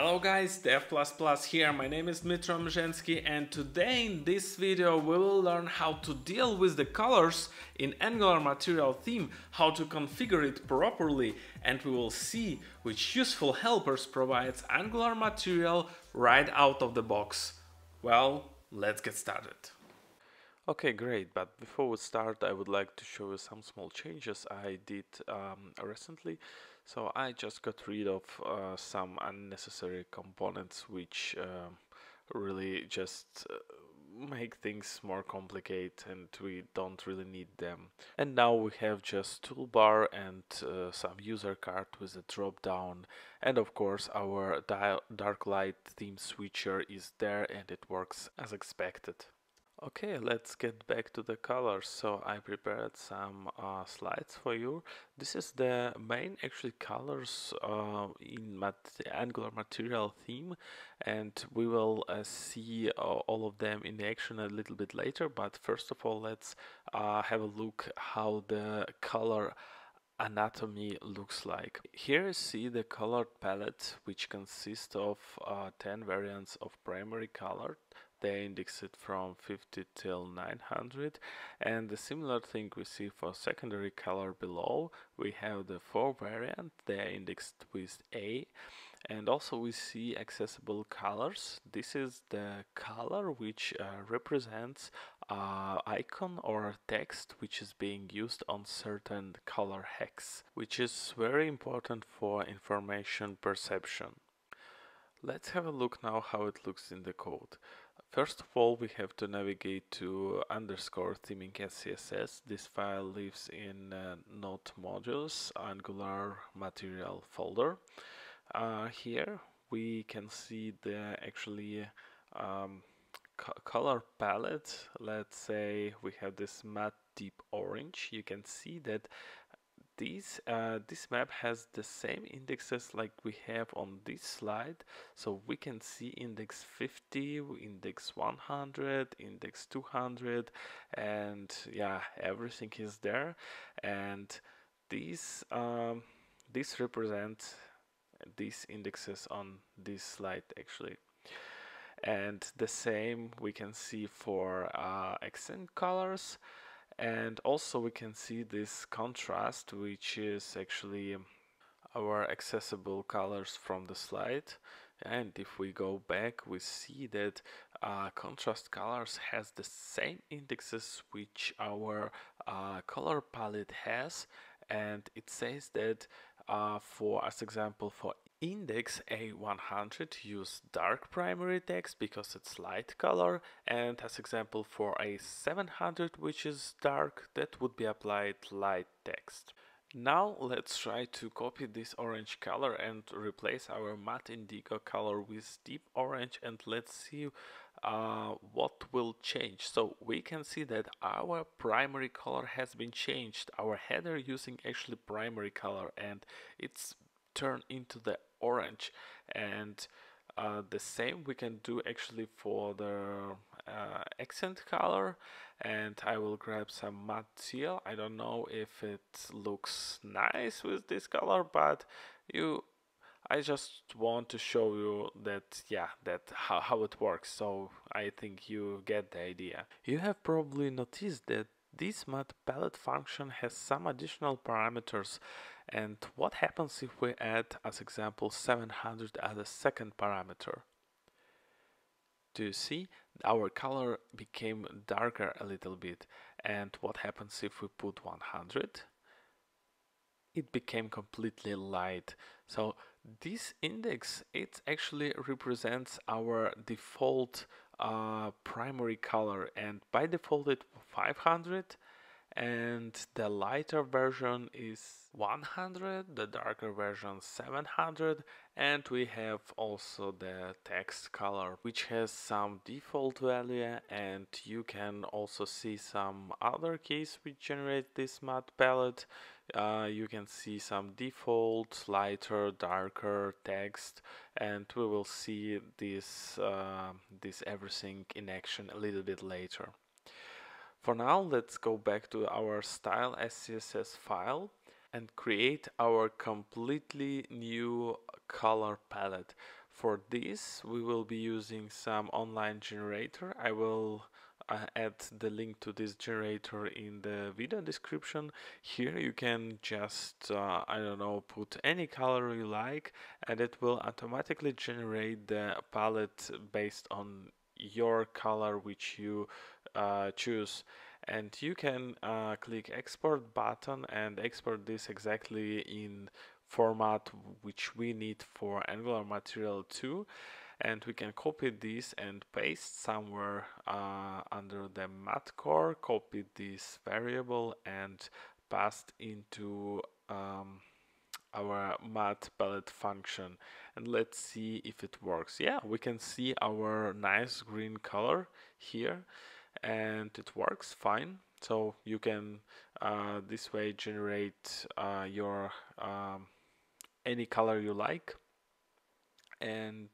Hello guys, Dev++ here, my name is Dmytro Mezhenskyi and today in this video we will learn how to deal with the colors in Angular Material theme, how to configure it properly and we will see which useful helpers provides Angular Material right out of the box. Well, let's get started. Okay, great, but before we start I would like to show you some small changes I did um, recently. So I just got rid of uh, some unnecessary components which uh, really just uh, make things more complicated and we don't really need them. And now we have just toolbar and uh, some user card with a drop down and of course our dark light theme switcher is there and it works as expected. Okay, let's get back to the colors. So I prepared some uh, slides for you. This is the main actually colors uh, in mat Angular material theme and we will uh, see uh, all of them in action a little bit later. But first of all, let's uh, have a look how the color anatomy looks like. Here you see the colored palette which consists of uh, 10 variants of primary color they index it from 50 till 900 and the similar thing we see for secondary color below we have the 4 variant they are indexed with A. And also we see accessible colors. This is the color which uh, represents uh, icon or text which is being used on certain color hex which is very important for information perception. Let's have a look now how it looks in the code First of all, we have to navigate to underscore theming SCSS. This file lives in uh, Node modules Angular material folder. Uh, here we can see the actually um, color palette. Let's say we have this mat deep orange. You can see that this uh, this map has the same indexes like we have on this slide. So we can see index 50 index 100 index 200 and yeah everything is there. And these um, this represents these indexes on this slide actually. And the same we can see for uh, accent colors and also we can see this contrast which is actually our accessible colors from the slide. And if we go back we see that uh, contrast colors has the same indexes which our uh, color palette has. And it says that uh, for as example for index A100 use dark primary text because it's light color and as example for A700 which is dark that would be applied light text. Now let's try to copy this orange color and replace our mat indigo color with deep orange and let's see uh, what will change. So we can see that our primary color has been changed. Our header using actually primary color and it's turned into the orange. And uh, the same we can do actually for the uh, accent color. And I will grab some mat teal I don't know if it looks nice with this color but you I just want to show you that yeah that how, how it works. So I think you get the idea. You have probably noticed that this mat palette function has some additional parameters and what happens if we add as example 700 as a second parameter? Do you see? Our color became darker a little bit and what happens if we put 100? It became completely light. So this index, it actually represents our default uh, primary color and by default it's 500 and the lighter version is 100 the darker version 700 and we have also the text color which has some default value and you can also see some other keys which generate this mat palette. Uh, you can see some default lighter darker text and we will see this uh, this everything in action a little bit later for now, let's go back to our style SCSS file and create our completely new color palette. For this we will be using some online generator. I will uh, add the link to this generator in the video description. Here you can just, uh, I don't know, put any color you like and it will automatically generate the palette based on your color which you uh, choose. And you can uh, click export button and export this exactly in format which we need for Angular Material 2 and we can copy this and paste somewhere uh, under the mat core copy this variable and paste into um, our mat palette function. And let's see if it works. Yeah we can see our nice green color here and it works fine. So you can uh, this way generate uh, your um, any color you like. And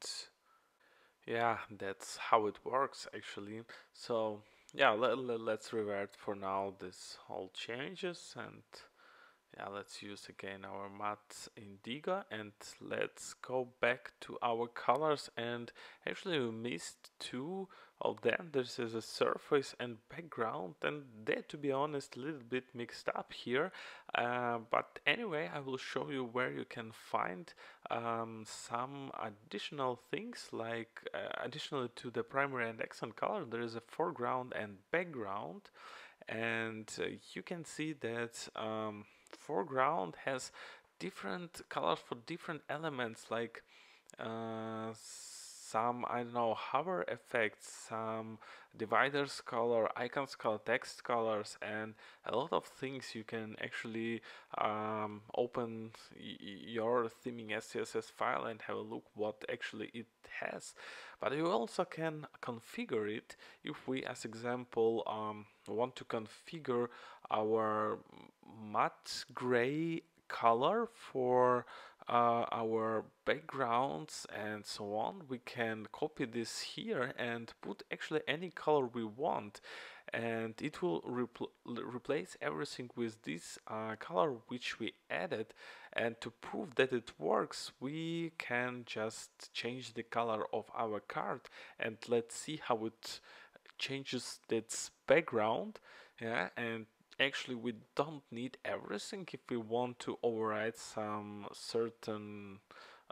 yeah that's how it works actually. So yeah let, let's revert for now this all changes and yeah let's use again our mat indigo and let's go back to our colors and actually we missed two of them. This is a surface and background and they to be honest a little bit mixed up here. Uh, but anyway I will show you where you can find um, some additional things like uh, additionally to the primary and accent color there is a foreground and background. And uh, you can see that um, foreground has different colors for different elements like uh, some I don't know hover effects, some dividers color, icons color, text colors, and a lot of things you can actually um, open your theming SCSS file and have a look what actually it has. But you also can configure it if we, as example, um, want to configure our mat gray color for uh, our backgrounds and so on. We can copy this here and put actually any color we want and it will repl replace everything with this uh, color which we added. And to prove that it works we can just change the color of our card and let's see how it changes its background yeah and actually we don't need everything. If we want to override some certain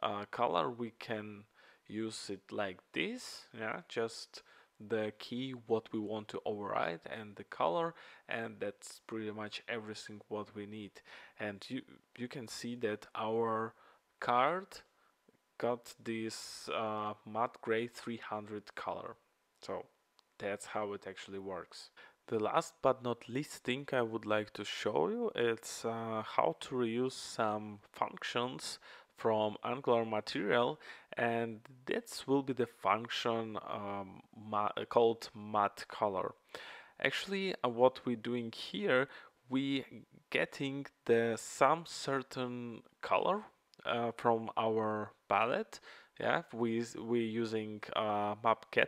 uh, color we can use it like this yeah? Just the key what we want to override and the color and that's pretty much everything what we need. And you you can see that our card got this uh, mat gray 300 color. So that's how it actually works the last but not least thing I would like to show you is uh, how to reuse some functions from Angular material and this will be the function um, called mat color. Actually uh, what we're doing here we getting the some certain color uh, from our palette yeah we we're using uh,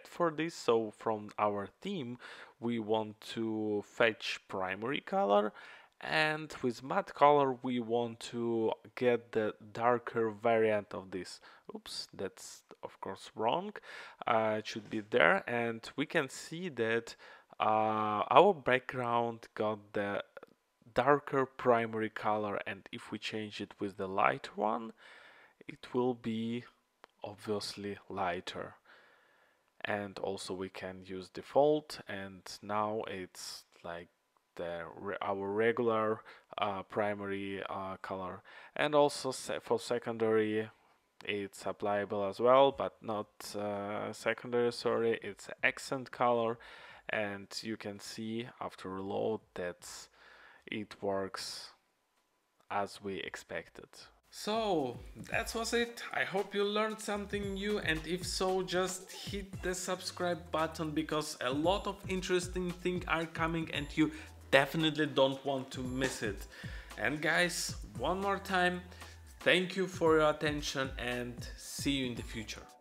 for this. So from our theme we want to fetch primary color and with mat color we want to get the darker variant of this. Oops that's of course wrong. Uh, it should be there and we can see that uh, our background got the darker primary color and if we change it with the light one it will be obviously lighter. And also we can use default and now it's like the our regular uh, primary uh, color. And also for secondary it's applicable as well but not uh, secondary sorry it's accent color. And you can see after reload that it works as we expected so that was it. I hope you learned something new and if so just hit the subscribe button because a lot of interesting things are coming and you definitely don't want to miss it. And guys, one more time, thank you for your attention and see you in the future.